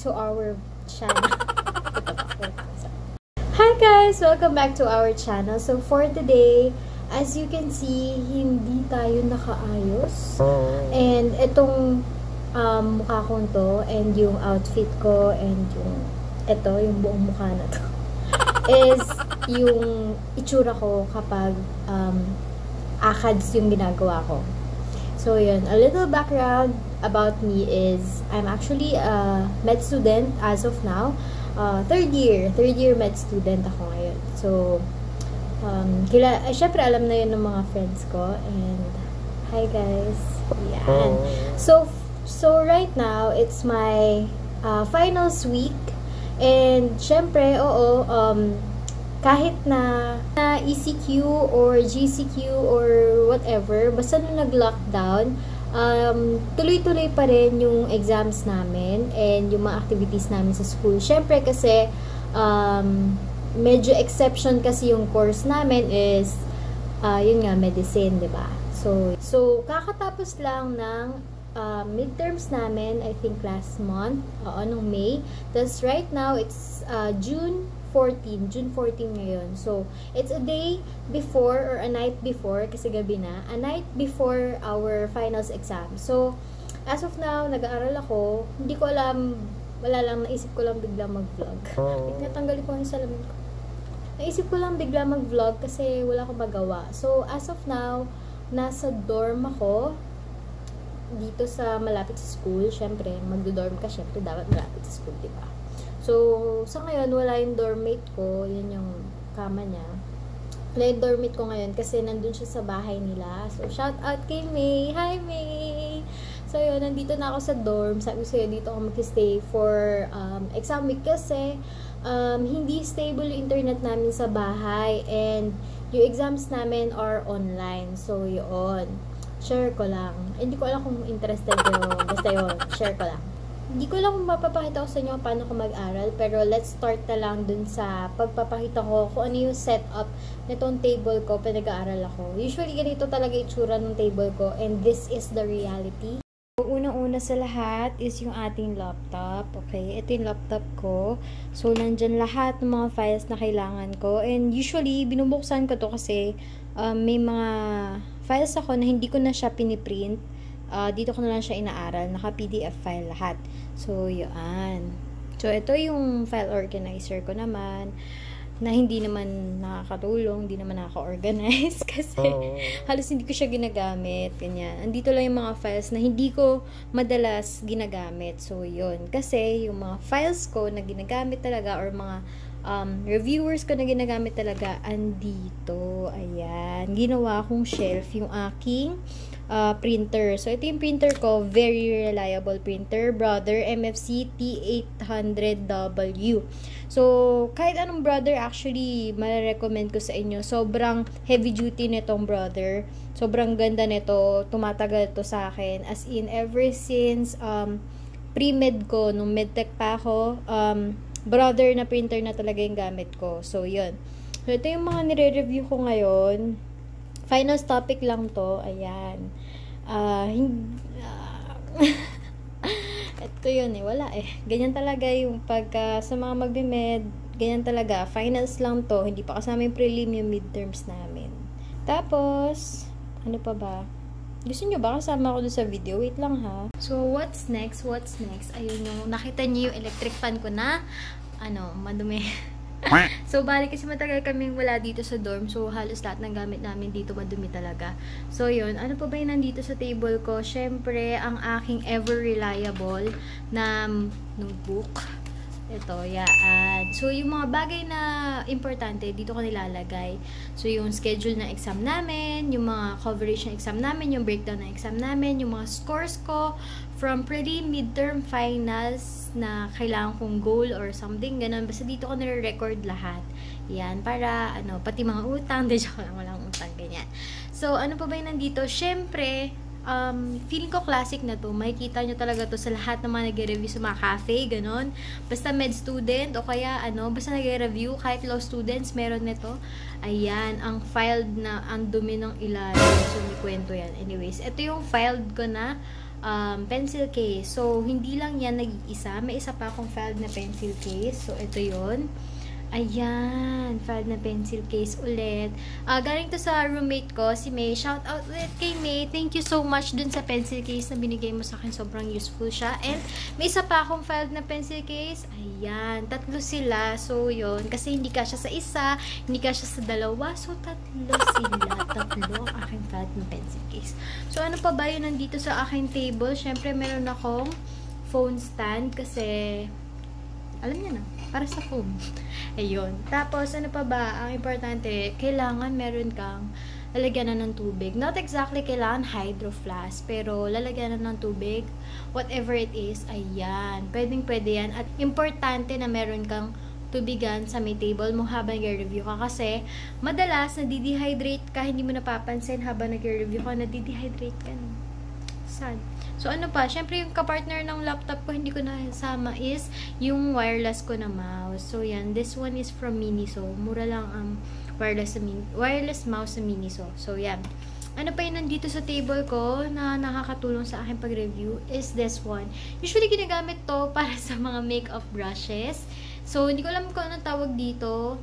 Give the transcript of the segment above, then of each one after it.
to our channel. Hi guys! Welcome back to our channel. So for today, as you can see, hindi tayo nakaayos. And itong um, mukha kong to, and yung outfit ko, and yung ito, yung buong mukha na to, is yung itsura ko kapag um, ACADS yung ginagawa ko. So, yun. A little background about me is I'm actually a med student as of now. Uh, third year. Third year med student ako ngayon. So, um, kila, eh, syempre alam na yun ng mga friends ko. And, hi guys. Yan. So, so right now, it's my uh, finals week. And, syempre, oo, um, kahit na, na ECQ or GCQ or whatever, basta nung nag-lockdown, um, tuloy-tuloy pa rin yung exams namin and yung mga activities namin sa school. Siyempre kasi, um, medyo exception kasi yung course namin is, uh, yun nga, medicine, di ba? So, so, kakatapos lang ng uh, midterms namin, I think last month, oo, nung May. Tapos right now, it's uh, June 14, June 14 ngayon. So, it's a day before or a night before, kasi gabi na, a night before our finals exam. So, as of now, nag-aaral ako, hindi ko alam, wala lang, naisip ko lang bigla mag-vlog. Natanggalin ko yung salamin ko. Naisip ko lang bigla mag-vlog kasi wala akong magawa. So, as of now, nasa dorm ako, dito sa malapit sa school, syempre, magdo-dorm ka, syempre, dapat malapit sa school, di ba? So, sa ngayon, wala yung dormmate ko. Yun yung kama niya. Yung dormmate ko ngayon kasi nandun siya sa bahay nila. So, shout out kay May. Hi, May! So, yun, nandito na ako sa dorm. Sabi ko dito ako mag-stay for um, exam week kasi um, hindi stable yung internet namin sa bahay and yung exams namin are online. So, yun. Share ko lang. Hindi ko alam kung interested kayo. Basta yun, share ko lang. Hindi ko lang mapapakita ko sa inyo paano ko mag-aral, pero let's start na lang dun sa pagpapakita ko kung ano yung setup nitong table ko pinag-aaral ako. Usually, ganito talaga itsura ng table ko, and this is the reality. Unang-una sa lahat is yung ating laptop. Okay, ito yung laptop ko. So, nandyan lahat ng mga files na kailangan ko. And usually, binubuksan ko to kasi um, may mga files ako na hindi ko na siya piniprint uh, dito ko na lang siya inaaral. Naka-PDF file lahat. So, yun. So, ito yung file organizer ko naman na hindi naman nakakatulong, hindi naman nakaka-organize kasi oh. halos hindi ko siya ginagamit, ganyan. Andito lang yung mga files na hindi ko madalas ginagamit. So, yun. Kasi yung mga files ko na ginagamit talaga or mga um, reviewers ko na ginagamit talaga andito. Ayan. Ginawa kong shelf yung aking uh, printer. So, ito yung printer ko. Very reliable printer. Brother MFC T800W. So, kahit anong brother actually, mare-recommend ko sa inyo. Sobrang heavy duty nitong brother. Sobrang ganda nito. Tumatagal to sa akin. As in, ever since um, pre-med ko, nung medtech pa ako, um, brother na printer na talaga yung gamit ko. So, yun. So, ito yung mga nire-review ko ngayon. Finals topic lang to. Ayan. Uh, uh, ito yun eh. Wala eh. Ganyan talaga yung pagka sa mga magbimed. Ganyan talaga. Finals lang to. Hindi pa kasama yung prelim yung midterms namin. Tapos, ano pa ba? Gusto nyo ba kasama ako doon sa video? Wait lang ha. So, what's next? What's next? Ayun yung, nakita nyo yung electric fan ko na, ano, madumi. so, bali kasi matagal kaming wala dito sa dorm. So, halos lahat ng gamit namin dito madumi talaga. So, yun. Ano pa ba yung nandito sa table ko? Siyempre, ang aking ever reliable na notebook. Ito, yaan. So, yung mga bagay na importante, dito ko nilalagay. So, yung schedule ng exam namin, yung mga coverage ng exam namin, yung breakdown ng exam namin, yung mga scores ko from pretty midterm finals na kailangan kong goal or something, ganun. Basta dito ko nire-record lahat. Yan, para, ano, pati mga utang, de joke lang, walang utang, ganyan. So, ano pa ba yung nandito? Siyempre, um, feeling ko classic na to. Makikita nyo talaga to sa lahat ng mga nag-review sa mga cafe, ganon. Basta med student o kaya ano, basta nag-review, kahit law students, meron nito. Ayan, ang filed na, ang dumi ng ilalim. So, may kwento yan. Anyways, ito yung filed ko na um, pencil case. So, hindi lang yan nag-iisa. May isa pa akong filed na pencil case. So, ito yon Ayan, filed na pencil case ulit. Uh, galing to sa roommate ko, si May. Shout out ulit kay May. Thank you so much dun sa pencil case na binigay mo sa akin. Sobrang useful siya. And may isa pa akong filed na pencil case. Ayan, tatlo sila. So, yon Kasi hindi ka siya sa isa, hindi ka siya sa dalawa. So, tatlo sila. Tatlo ang aking filed na pencil case. So, ano pa ba yun nandito sa aking table? Siyempre, meron akong phone stand kasi alam niya na, para sa phone. Ayun. Tapos, ano pa ba? Ang importante, kailangan meron kang lalagyan na ng tubig. Not exactly kailangan hydro flask, pero lalagyan na ng tubig. Whatever it is, ayan. Pwedeng pwede yan. At importante na meron kang tubigan sa may table mo habang nag-review ka kasi madalas nadidehydrate ka, hindi mo napapansin habang nag-review ka, nadidehydrate ka. Sad. So, ano pa, syempre yung kapartner ng laptop ko, hindi ko nasama is yung wireless ko na mouse. So, yan. This one is from Miniso. Mura lang ang um, wireless, wireless mouse sa Miniso. So, yan. Ano pa yun nandito sa table ko na nakakatulong sa akin pag-review is this one. Usually, ginagamit to para sa mga makeup brushes. So, hindi ko alam kung anong tawag dito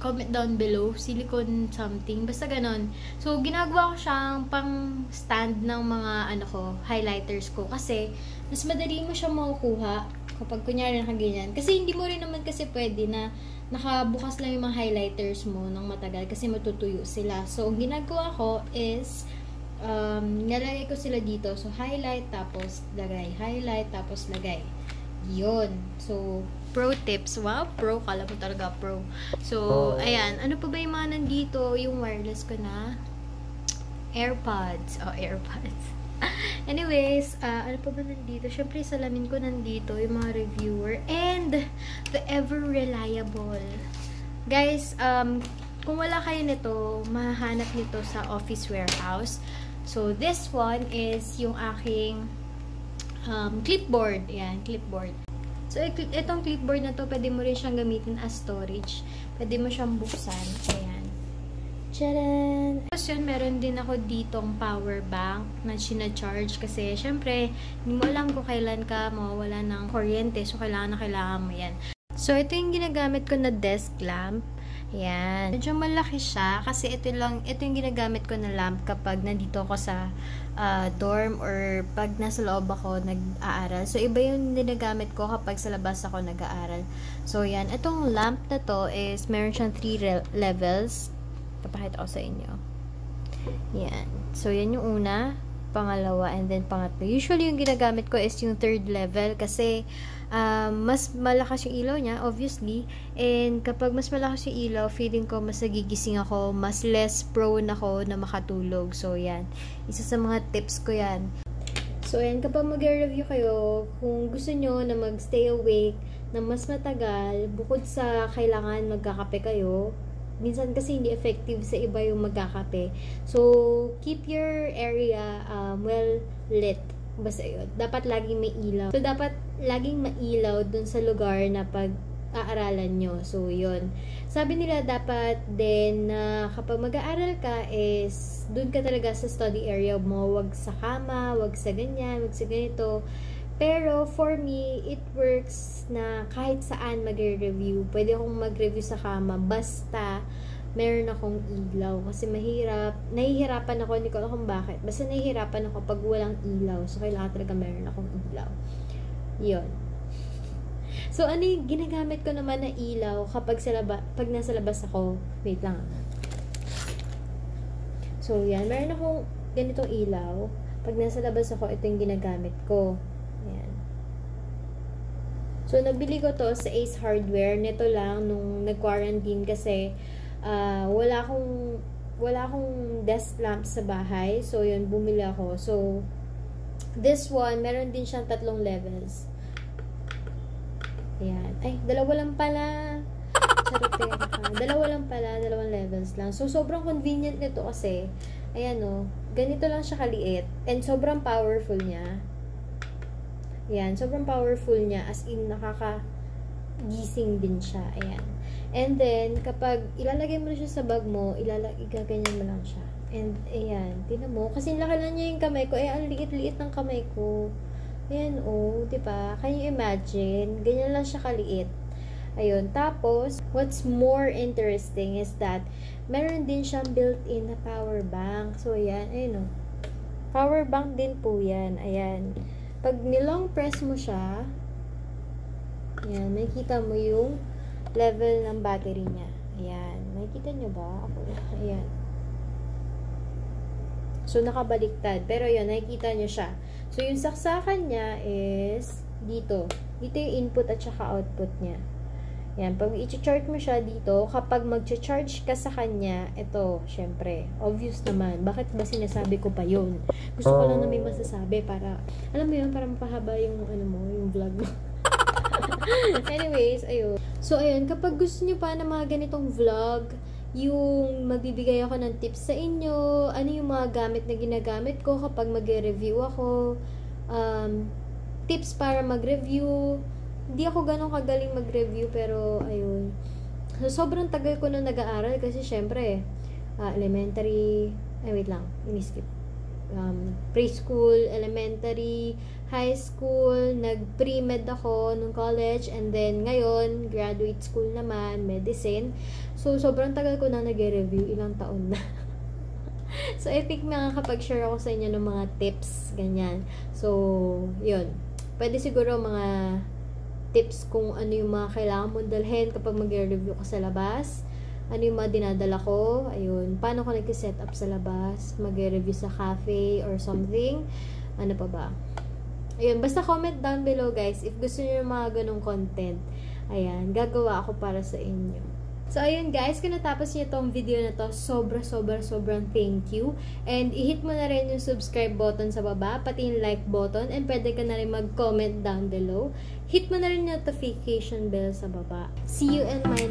comment down below, silicone something, basta ganon. So, ginagawa ko siyang pang stand ng mga, ano ko, highlighters ko. Kasi, mas madali mo siya makukuha kapag kunyari nakaganyan. Kasi, hindi mo rin naman kasi pwede na nakabukas lang yung mga highlighters mo ng matagal kasi matutuyo sila. So, ang ginagawa ko is, um, nalagay ko sila dito. So, highlight, tapos lagay. Highlight, tapos lagay. Yun. So, pro tips. Wow, pro. Kala mo talaga pro. So, ayan. Ano pa ba yung mga nandito? Yung wireless ko na AirPods. Oh, AirPods. Anyways, uh, ano pa ba nandito? Siyempre, salamin ko nandito, yung mga reviewer. And, the ever-reliable. Guys, um, kung wala kayo nito, mahanap nito sa office warehouse. So, this one is yung aking um, clipboard. Ayan, clipboard. So, itong clipboard na to, pwede mo rin siyang gamitin as storage. Pwede mo siyang buksan. Ayan. Tcharan! Tapos yun, meron din ako ditong power bank na sinacharge kasi syempre, hindi mo alam kung kailan ka mawawala ng kuryente. So, kailangan na kailangan mo yan. So, ito yung ginagamit ko na desk lamp. Yan. Medyo malaki siya kasi ito lang, ito yung ginagamit ko na lamp kapag nandito ako sa uh, dorm or pag nasa loob ako nag-aaral. So, iba yung ginagamit ko kapag sa labas ako nag-aaral. So, yan. Itong lamp na to is, meron siyang 3 levels. Papakita ko sa inyo. Yan. So, yan yung una pangalawa, and then pangatlo. Usually, yung ginagamit ko is yung third level kasi um, mas malakas yung ilaw niya, obviously. And kapag mas malakas yung ilaw, feeling ko mas nagigising ako, mas less prone ako na makatulog. So, yan. Isa sa mga tips ko yan. So, yan. Kapag mag-review kayo, kung gusto nyo na mag-stay awake na mas matagal, bukod sa kailangan magkakape kayo, minsan kasi hindi effective sa iba yung magkakape. So, keep your area um, well lit. Basta yun. Dapat laging may ilaw. So, dapat laging mailaw dun sa lugar na pag aaralan nyo. So, yun. Sabi nila dapat din na kapag mag-aaral ka is dun ka talaga sa study area mo. Wag sa kama, wag sa ganyan, wag sa ganito. Pero, for me, it works na kahit saan mag-review. Pwede akong mag-review sa kama. Basta, meron akong ilaw. Kasi mahirap. Nahihirapan ako. Hindi ko alam kung bakit. Basta nahihirapan ako pag walang ilaw. So, kailangan talaga meron akong ilaw. Yun. So, ano yung ginagamit ko naman na ilaw kapag sa laba, pag nasa labas ako. Wait lang. So, yan. Meron akong ganitong ilaw. Pag nasa labas ako, ito yung ginagamit ko. So, nabili ko to sa Ace Hardware. Nito lang nung nag-quarantine kasi uh, wala akong wala akong desk lamp sa bahay. So, yun, bumili ako. So, this one, meron din siyang tatlong levels. Ayan. Ay, dalawa lang pala. Charotera ka. Dalawa lang pala, dalawang levels lang. So, sobrang convenient nito kasi, ayan o, ganito lang siya kaliit. And sobrang powerful niya. Ayan, sobrang powerful niya. As in, nakaka-gising din siya. Ayan. And then, kapag ilalagay mo na siya sa bag mo, ilalag igaganyan mo lang siya. And, ayan, tinan mo. Kasi laki na niya yung kamay ko. Eh, ang liit-liit ng kamay ko. Ayan, oh, ba? Can you imagine? Ganyan lang siya kaliit. Ayun. Tapos, what's more interesting is that meron din siyang built-in na power bank. So, ayan. Ayun, oh. Power bank din po yan. Ayan. Pag nilong press mo siya, ayan, makikita mo yung level ng battery niya. Ayan. Makikita nyo ba? Ako, ayan. So, nakabaliktad. Pero yun, nakikita nyo siya. So, yung saksakan niya is dito. Dito yung input at saka output niya. Yan, pag i-charge mo siya dito, kapag mag-charge ka sa kanya, ito, syempre, obvious naman. Bakit ba sinasabi ko pa yun? Gusto ko lang na may masasabi para, alam mo yun, para mapahaba yung, ano mo, yung vlog mo. Anyways, ayun. So, ayun, kapag gusto nyo pa na mga ganitong vlog, yung magbibigay ako ng tips sa inyo, ano yung mga gamit na ginagamit ko kapag mag-review ako, um, tips para mag-review, hindi ako ganun kagaling mag-review, pero, ayun. So, sobrang tagal ko na nag-aaral kasi, syempre, uh, elementary, ay, wait lang, ini-skip. Um, preschool, elementary, high school, nag-pre-med ako nung college, and then ngayon, graduate school naman, medicine. So, sobrang tagal ko na nag-review, ilang taon na. so, I think makakapag-share ako sa inyo ng mga tips, ganyan. So, yun. Pwede siguro mga tips kung ano yung mga kailangan mong dalhin kapag mag-review ka sa labas. Ano yung mga dinadala ko. Ayun. Paano ko nag-set up sa labas. Mag-review sa cafe or something. Ano pa ba? Ayun. Basta comment down below guys if gusto niyo yung mga ganong content. Ayan. Gagawa ako para sa inyo. So, ayun guys, kung natapos niyo itong video na to, sobra, sobra, sobrang thank you. And, i-hit mo na rin yung subscribe button sa baba, pati yung like button, and pwede ka na rin mag-comment down below. Hit mo na rin yung notification bell sa baba. See you in my